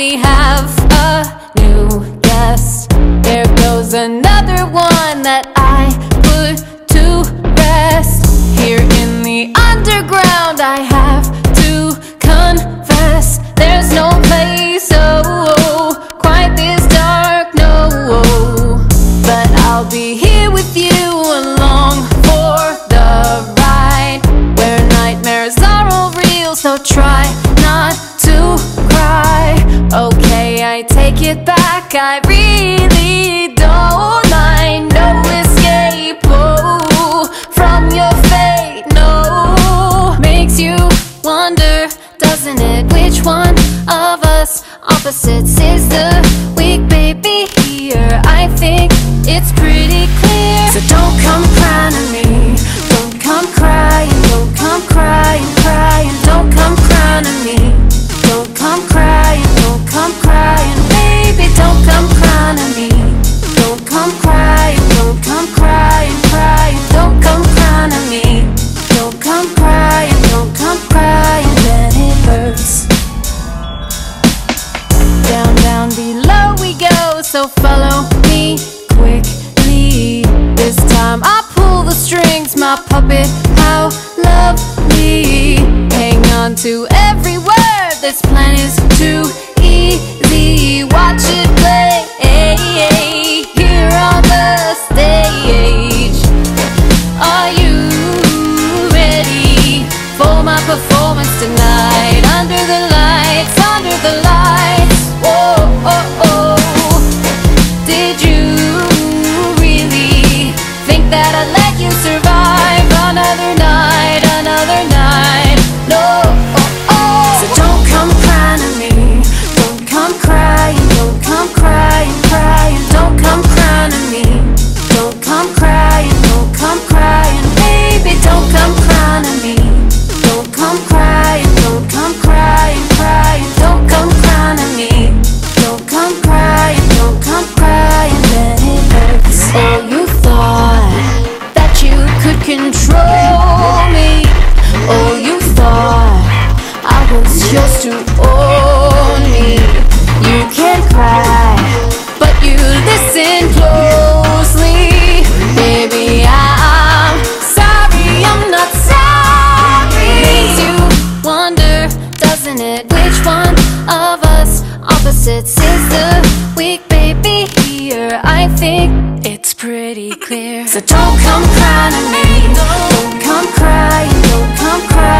we have a new guest. There goes another one that I put to rest. Here in the underground, I have to confess there's no place so oh, quite this dark, no. Oh, but I'll be here with you along for the ride where nightmares are all real, so try. I really don't mind. No escape, oh, from your fate, no. Makes you wonder, doesn't it? Which one of us opposites is the weak baby here? I think it's pretty clear. So don't come crying to me. Don't come crying, don't come crying, crying. Don't come crying to me. Don't come crying, to. Don't come crying, don't come crying, crying. Don't come crying to me. Don't come crying, don't come crying, then it hurts. Down, down below we go, so follow me quickly. This time I pull the strings, my puppet, how. Hang on to every word, this plan is too performance tonight? Under the lights, under the lights. Whoa, oh, oh. Did you really think that I'd let you survive another night, another night? Wasn't it? Which one of us opposites is the weak baby here? I think it's pretty clear So don't come crying to me Don't come crying, don't come crying